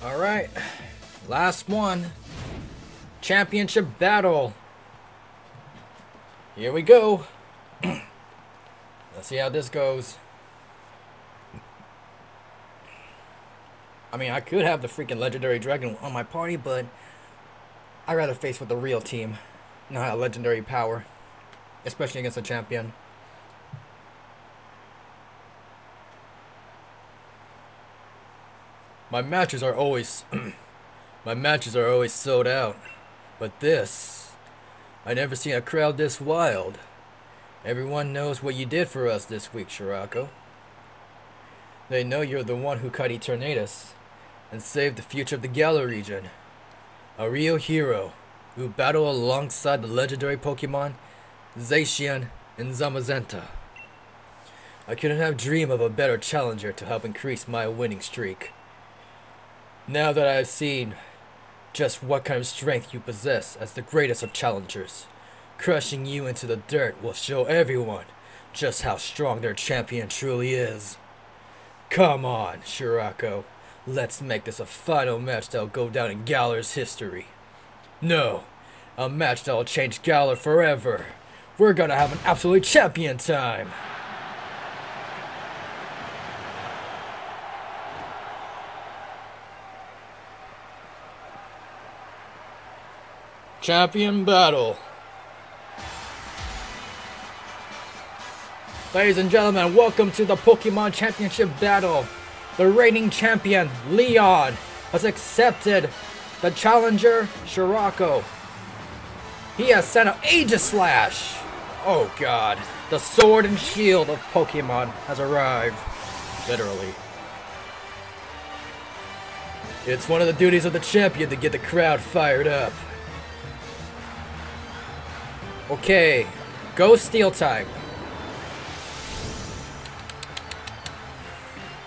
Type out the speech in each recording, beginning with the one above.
Alright. Last one. Championship battle. Here we go. Let's see how this goes. I mean, I could have the freaking legendary dragon on my party, but I'd rather face with the real team, not a legendary power, especially against a champion. My matches are always my matches are always sold out. But this I never seen a crowd this wild. Everyone knows what you did for us this week, Shirako. They know you're the one who caught Eternatus and saved the future of the Galar region. A real hero who battled alongside the legendary Pokemon Zacian and Zamazenta. I couldn't have dreamed of a better challenger to help increase my winning streak. Now that I have seen just what kind of strength you possess as the greatest of challengers, crushing you into the dirt will show everyone just how strong their champion truly is. Come on, Shirako. Let's make this a final match that'll go down in Galar's history. No, a match that'll change Galar forever. We're gonna have an absolute champion time. Champion battle. Ladies and gentlemen, welcome to the Pokemon Championship battle. The reigning champion, Leon, has accepted the challenger, Shirako. He has sent out Aegislash. Oh god. The sword and shield of Pokemon has arrived. Literally. It's one of the duties of the champion to get the crowd fired up. Okay, go steel type.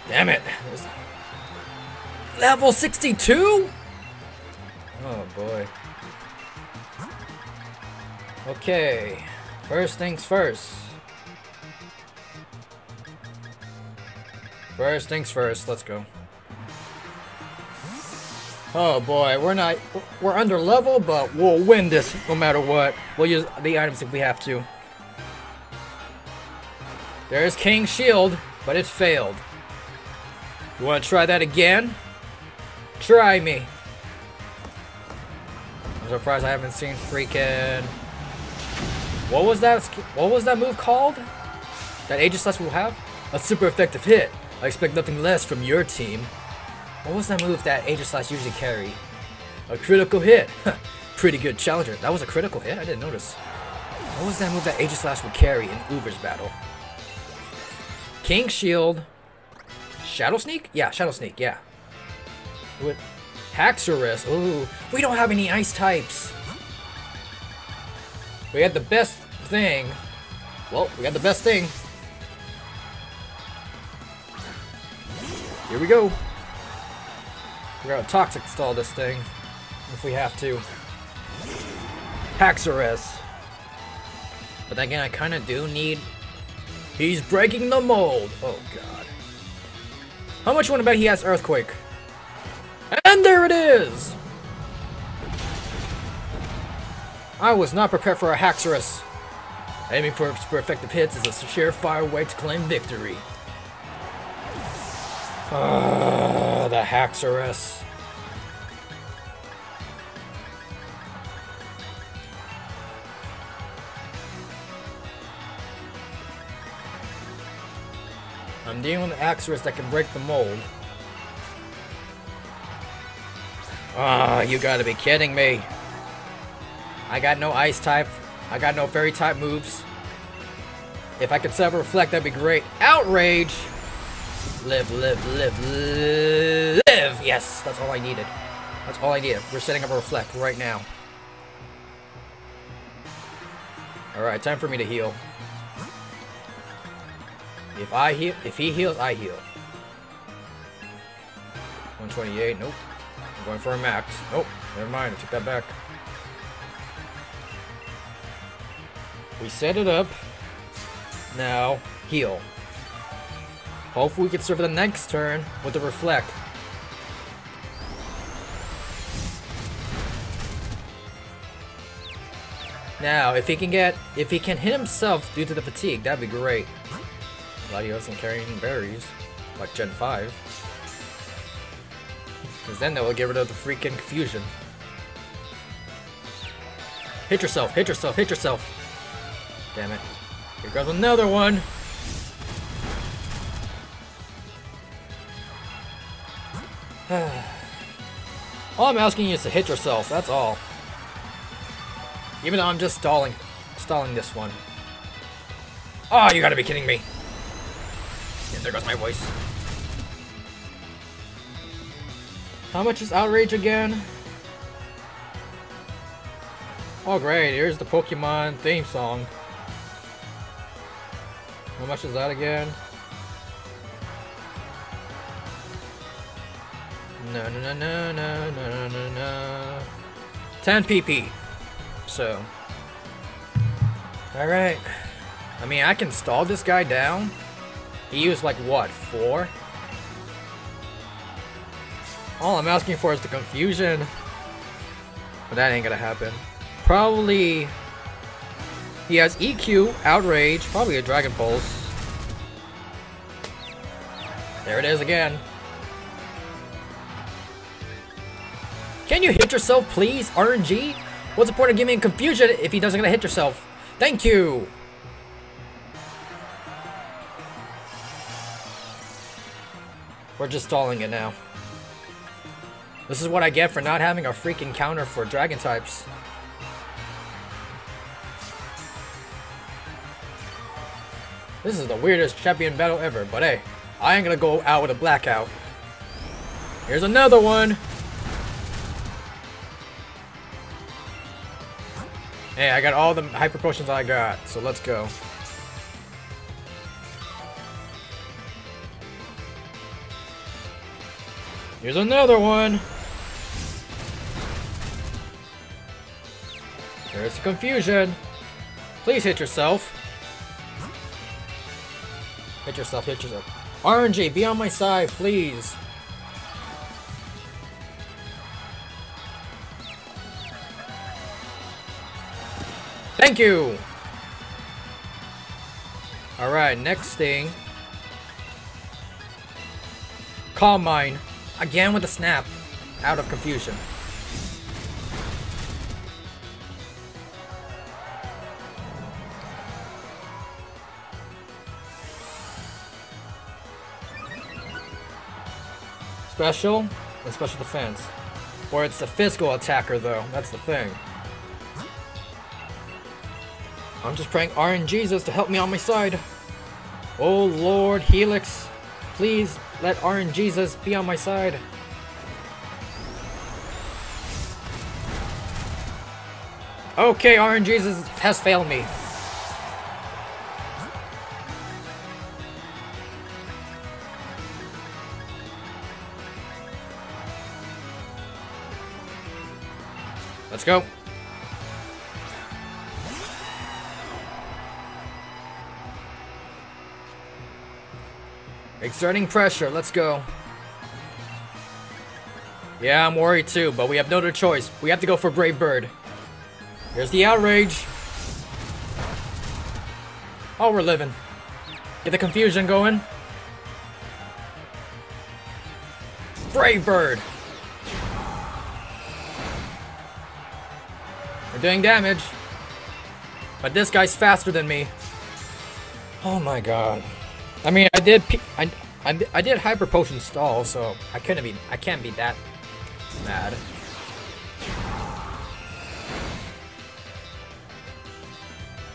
Damn it. Level 62? Oh boy. Okay, first things first. First things first, let's go. Oh boy, we're not, we're under level, but we'll win this no matter what. We'll use the items if we have to. There's King Shield, but it failed. You want to try that again? Try me. I'm surprised I haven't seen freaking... What was that? What was that move called? That Aegislash will have? A super effective hit. I expect nothing less from your team. What was that move that Aegislash usually carry? A critical hit. Pretty good challenger. That was a critical hit? I didn't notice. What was that move that Aegislash would carry in Uber's battle? King Shield. Shadow Sneak? Yeah, Shadow Sneak, yeah. With Haxorus. Ooh, we don't have any ice types. We had the best thing. Well, we got the best thing. Here we go. We're gonna toxic stall this thing if we have to. Haxorus. But then again, I kind of do need. He's breaking the mold. Oh god. How much you want to bet he has earthquake? And there it is. I was not prepared for a Haxorus. Aiming for super effective hits is a surefire way to claim victory. Ah, the Haxorus. I'm dealing with the Haxorus that can break the mold. Ah, you gotta be kidding me. I got no ice type. I got no fairy type moves. If I could a reflect, that'd be great. Outrage! Live, live, live, live! Yes, that's all I needed. That's all I needed. We're setting up a reflect right now. Alright, time for me to heal. If I heal, if he heals, I heal. 128, nope. I'm going for a max. Nope, never mind, I took that back. We set it up. Now, heal. Hopefully we can serve the next turn with the Reflect. Now, if he can get, if he can hit himself due to the fatigue, that'd be great. Gladios can carry any berries, like Gen 5. Because then that will get rid of the freaking confusion. Hit yourself, hit yourself, hit yourself! Damn it. Here goes another one! All I'm asking you is to hit yourself, that's all. Even though I'm just stalling, stalling this one. Oh, you gotta be kidding me. And there goes my voice. How much is Outrage again? Oh great, here's the Pokemon theme song. How much is that again? No, no, no, no, no, no, no, no. 10 PP. So. Alright. I mean, I can stall this guy down. He used like, what, four? All I'm asking for is the confusion. But that ain't gonna happen. Probably... He has EQ, Outrage, probably a Dragon Pulse. There it is again. Can you hit yourself, please, RNG? What's the point of giving me confusion if he doesn't gonna hit yourself? Thank you! We're just stalling it now. This is what I get for not having a freaking counter for dragon types. This is the weirdest champion battle ever, but hey, I ain't gonna go out with a blackout. Here's another one! Hey, I got all the hyper potions I got, so let's go. Here's another one! There's the confusion. Please hit yourself. Hit yourself, hit yourself. RNG, be on my side, please. Thank you! Alright, next thing. Calm Mind. Again with a snap. Out of confusion. Special and special defense. Or it's the physical attacker though, that's the thing. I'm just praying RNGesus to help me on my side. Oh Lord Helix, please let RNGesus be on my side. Okay, RNGesus has failed me. Let's go. Exerting pressure, let's go. Yeah, I'm worried too, but we have no other choice. We have to go for Brave Bird. Here's the outrage. Oh, we're living. Get the confusion going. Brave Bird. We're doing damage. But this guy's faster than me. Oh my god. I mean, I did, I, I, I did hyper potion stall, so I couldn't be, I can't be that mad.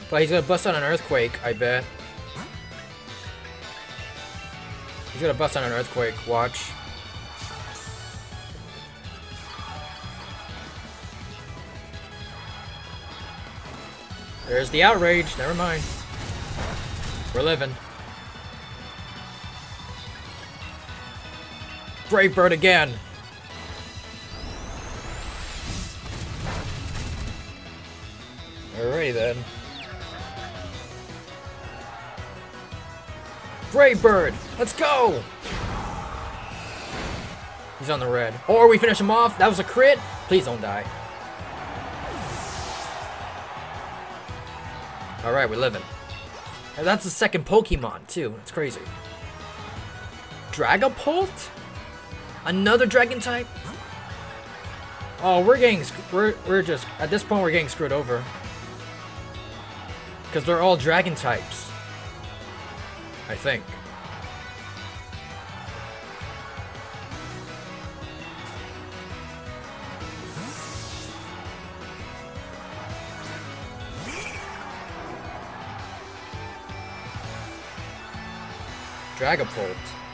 But he's gonna bust on an earthquake, I bet. He's gonna bust on an earthquake. Watch. There's the outrage. Never mind. We're living. Brave Bird again. Alrighty then. Brave Bird, let's go! He's on the red. Or we finish him off. That was a crit. Please don't die. Alright, we're living. And that's the second Pokemon, too. It's crazy. Dragapult? Another dragon type? Oh, we're getting, we're, we're just, at this point we're getting screwed over. Because they're all dragon types. I think. Dragapult.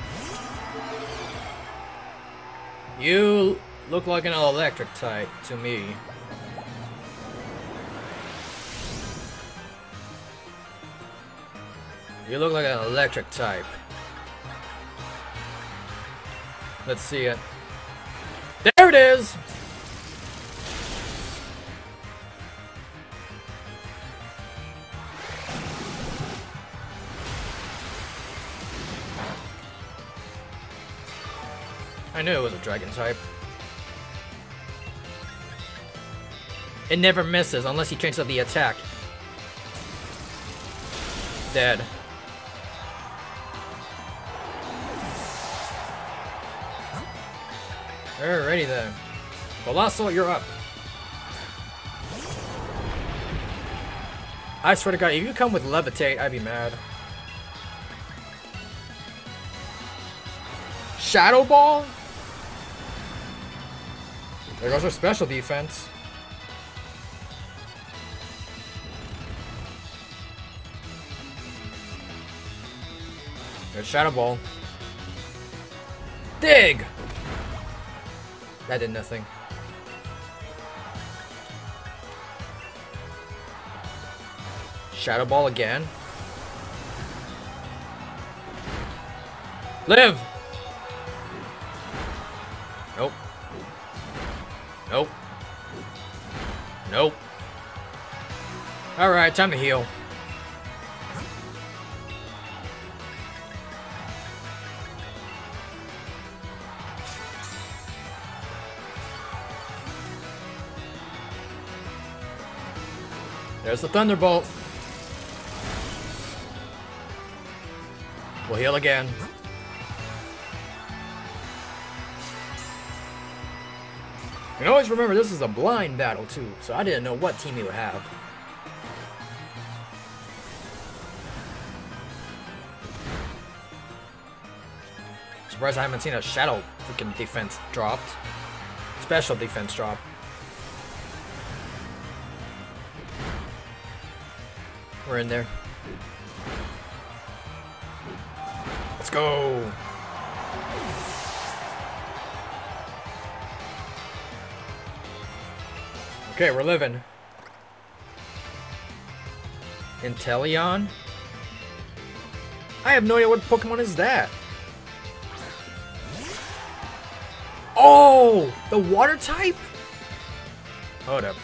You look like an electric type to me. You look like an electric type. Let's see it. There it is! I knew it was a dragon type. It never misses unless he changes up the attack. Dead. Alrighty then. Coalossal, you're up. I swear to god, if you come with Levitate, I'd be mad. Shadow Ball? There goes our special defense. There's Shadow Ball. Dig! That did nothing. Shadow Ball again. Live! Alright, time to heal. There's the Thunderbolt. We'll heal again. And always remember this is a blind battle too, so I didn't know what team he would have. Surprised I haven't seen a shadow freaking defense dropped. Special defense drop. We're in there. Let's go. Okay, we're living. Inteleon? I have no idea what Pokemon is that. Oh! The water type? Hold up.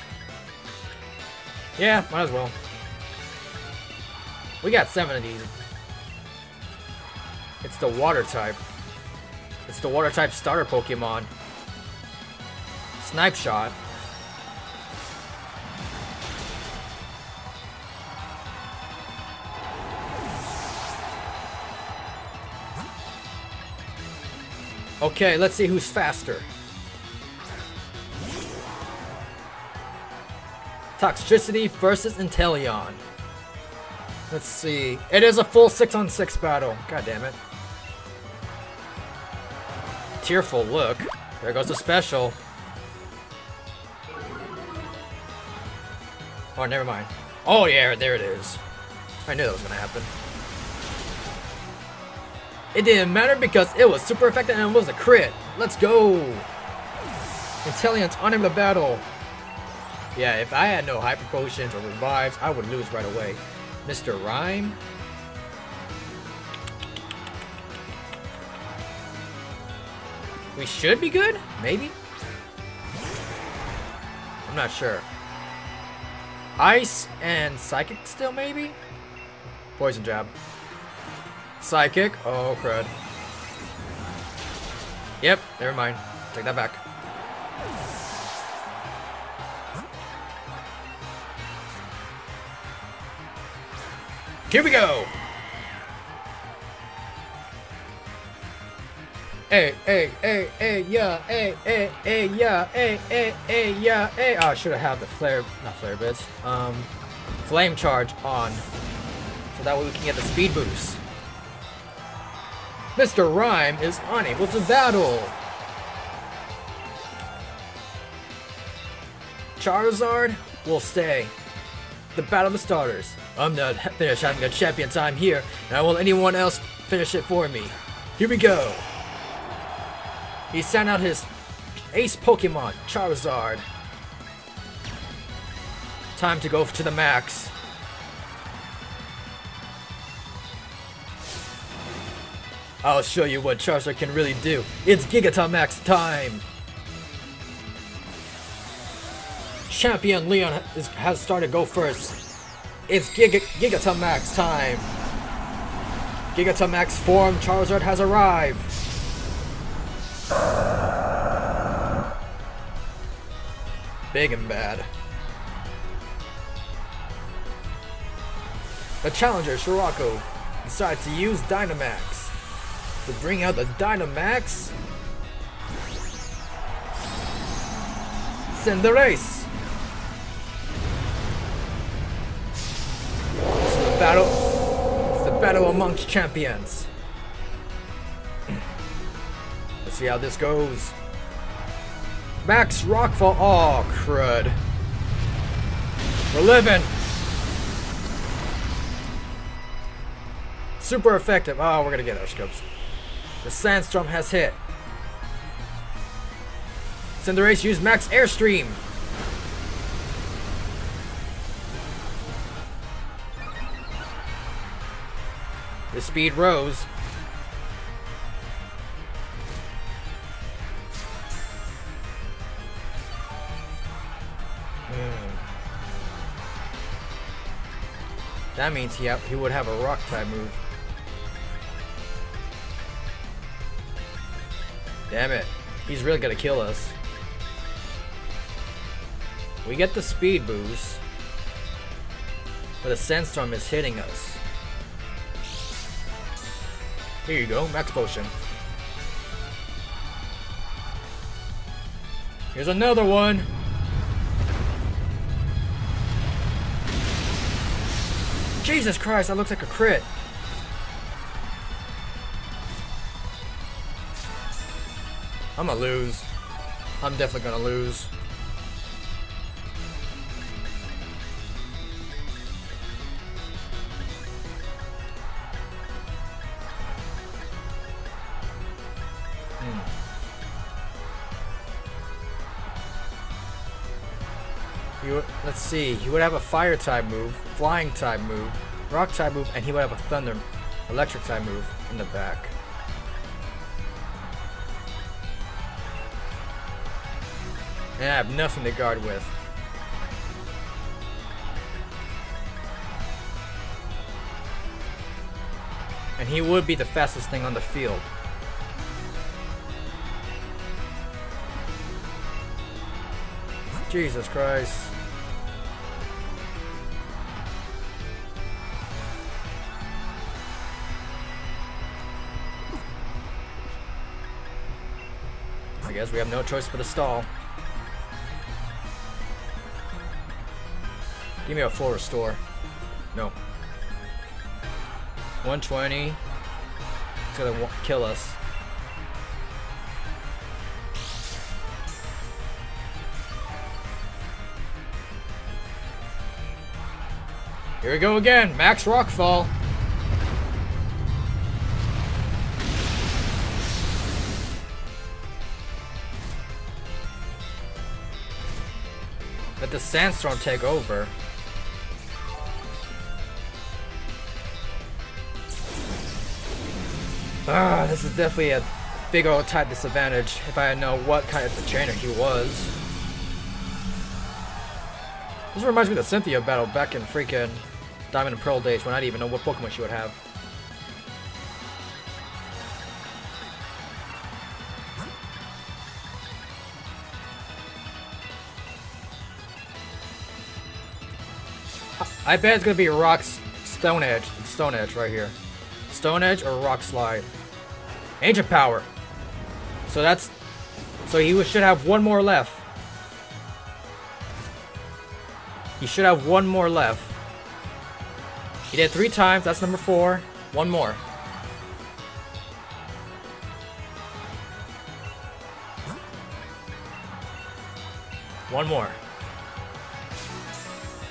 Yeah, might as well. We got seven of these. It's the water type. It's the water type starter Pokemon. Snipe Shot. Okay, let's see who's faster. Toxtricity versus Inteleon. Let's see. It is a full 6 on 6 battle. God damn it. Tearful look. There goes the special. Oh, never mind. Oh, yeah, there it is. I knew that was to happen. It didn't matter because it was super effective and it was a crit. Let's go. Inteleon's on him to battle. Yeah, if I had no hyper potions or revives, I would lose right away. Mr. Rime? We should be good? Maybe? I'm not sure. Ice and Psychic still, maybe? Poison Jab. Psychic? Oh, crud. Yep, never mind. Take that back. Here we go! Hey, hey, hey, hey, yeah, hey, hey, hey, yeah, hey, hey, hey, yeah, hey. Oh, I should have had the flare, not flare blitz, um, flame charge on. So that way we can get the speed boost. Mr. Rime is unable to battle. Charizard will stay. The battle of the starters. I'm not finished having a champion time here, and I won't anyone else finish it for me. Here we go. He sent out his ace Pokemon, Charizard. Time to go to the max. I'll show you what Charizard can really do. It's Gigantamax time! Champion Leon is, has started go first. It's Giga Gigantamax time! Gigantamax form Charizard has arrived! Big and bad. The challenger, Shirako, decides to use Dynamax to bring out the Dynamax. Cinderace. This is the battle. It's the battle amongst champions. Let's see how this goes. Max Rockfall. Oh, crud. We're living. Super effective. Oh, we're gonna get our scopes. The sandstorm has hit. Cinderace used max airstream. The speed rose. Hmm. That means he, he would have a rock type move. Damn it. He's really gonna kill us. We get the speed boost. But a sandstorm is hitting us. Here you go, max potion. Here's another one. Jesus Christ, that looks like a crit. I'm gonna lose. I'm definitely gonna lose. Hmm. Would, let's see. He would have a fire type move, flying type move, rock type move, and he would have a thunder, electric type move in the back. And I have nothing to guard with. And he would be the fastest thing on the field. Jesus Christ. I guess we have no choice but to stall. Give me a full restore. No. 120. It's gonna kill us. Here we go again. Max Rockfall. Let the sandstorm take over. Ah, this is definitely a big old type disadvantage if I know what kind of trainer he was. This reminds me of the Cynthia battle back in freaking Diamond and Pearl days when I didn't even know what Pokemon she would have. I bet it's gonna be Rock's Stone Edge. Stone Edge right here. Stone Edge or Rock Slide. Ancient Power. So that's... So he should have one more left. He should have one more left. He did three times. That's number four. One more. One more.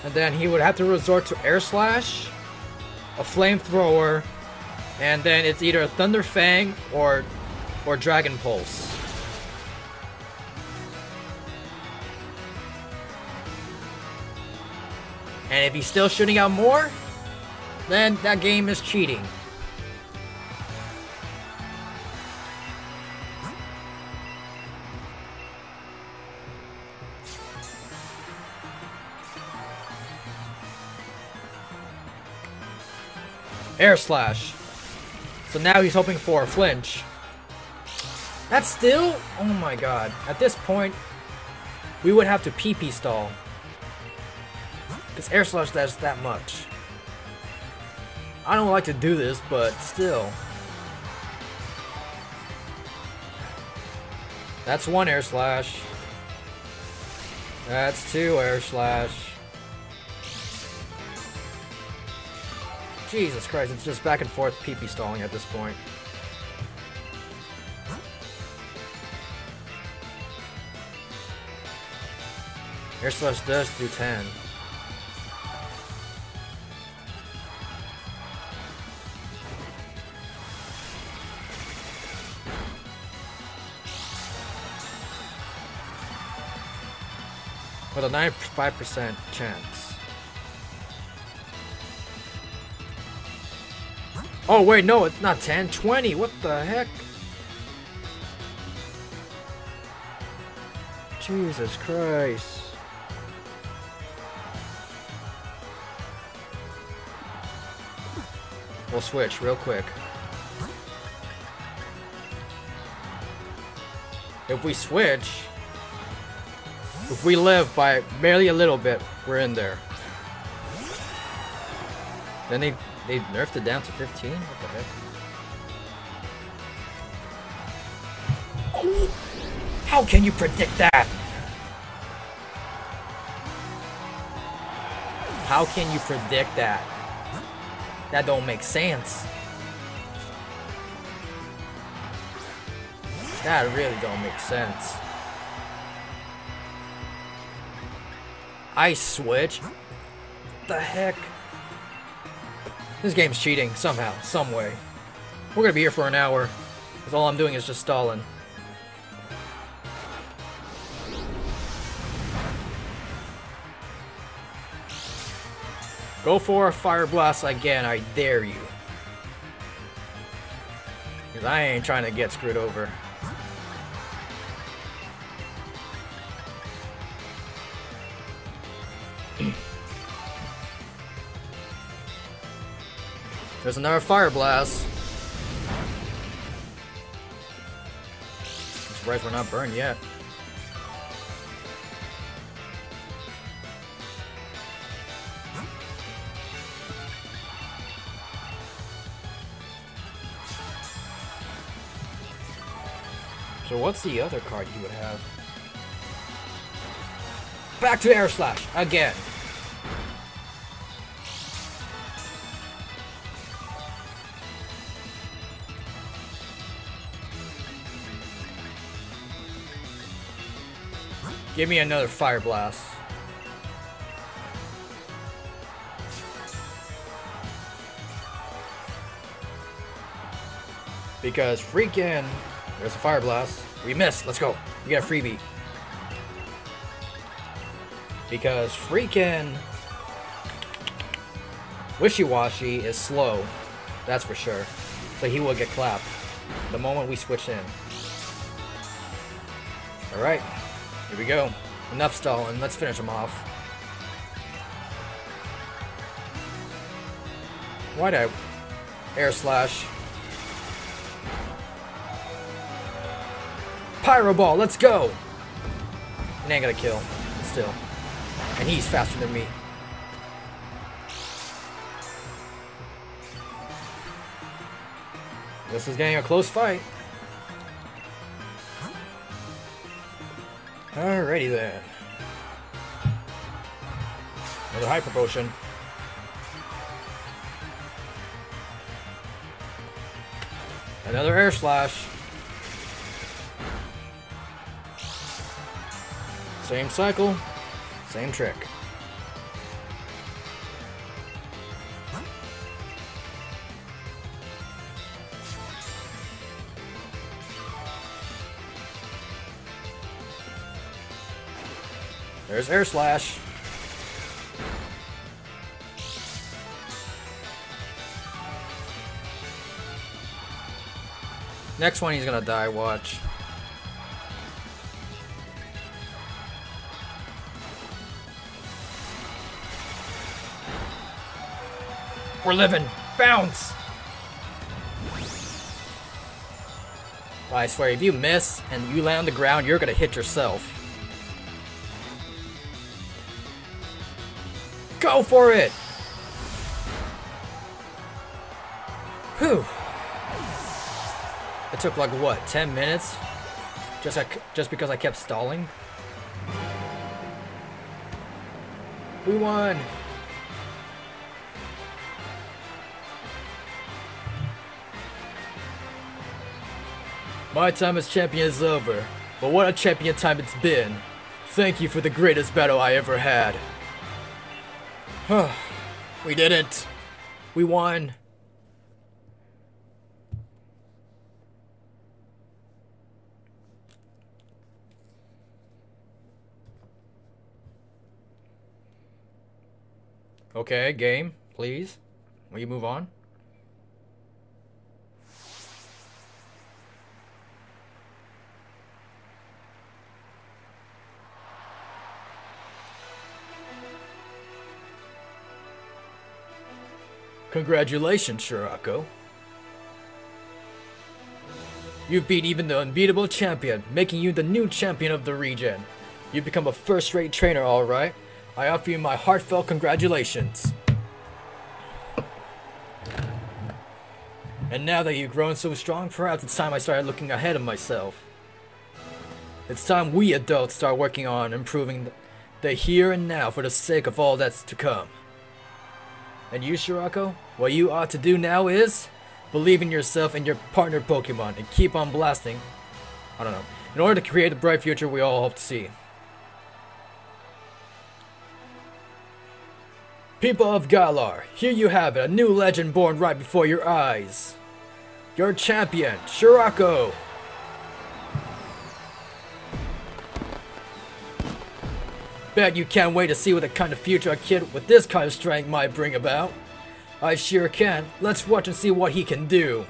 And then he would have to resort to Air Slash, a Flamethrower, and then it's either a Thunder Fang or, or Dragon Pulse. And if he's still shooting out more, then that game is cheating. Air Slash. So now he's hoping for a flinch. That's still... Oh my god. At this point, we would have to PP stall. Because Air Slash does that much. I don't like to do this, but still. That's one Air Slash. That's two Air Slash. Jesus Christ, it's just back and forth PP stalling at this point. Air Slash does do 10. With a 95% chance. Oh wait, no, it's not 10, 20, what the heck? Jesus Christ. We'll switch real quick. If we switch, if we live by barely a little bit, we're in there. Then they they nerfed it down to 15? What the heck? How can you predict that? How can you predict that? That don't make sense. That really don't make sense. Ice switch? What the heck? This game's cheating, somehow, some way. We're gonna be here for an hour, because all I'm doing is just stalling. Go for a Fire Blast again, I dare you. Because I ain't trying to get screwed over. There's another fire blast. I'm surprised we're not burned yet. So what's the other card you would have? Back to Air Slash, again. Give me another Fire Blast. Because freaking... There's a Fire Blast. We missed. Let's go. We got a freebie. Because freaking... Wishiwashi is slow. That's for sure. So he will get clapped the moment we switch in. Alright. Here we go. Enough stalling. Let's finish him off. Why'd I air slash? Pyro ball, let's go! And I'm gonna kill, still. And he's faster than me. This is getting a close fight. Alrighty then. Another hyper potion. Another air slash. Same cycle, same trick. There's air slash. Next one he's gonna die, watch. We're living. Bounce! I swear, if you miss and you land on the ground, you're gonna hit yourself. Go for it! Whew. It took like what, 10 minutes? Just like, just because I kept stalling? We won! My time as champion is over, but what a champion time it's been. Thank you for the greatest battle I ever had. we did it. We won. Okay, game, please. Will you move on? Congratulations, Shirako. You beat even the unbeatable champion, making you the new champion of the region. You've become a first-rate trainer, alright. I offer you my heartfelt congratulations. And now that you've grown so strong, perhaps it's time I started looking ahead of myself. It's time we adults start working on improving the here and now for the sake of all that's to come. And you, Shirako, what you ought to do now is believe in yourself and your partner Pokemon and keep on blasting. I don't know. In order to create the bright future we all hope to see. People of Galar, here you have it, a new legend born right before your eyes. Your champion, Shirako. Bet you can't wait to see what the kind of future a kid with this kind of strength might bring about. I sure can. Let's watch and see what he can do.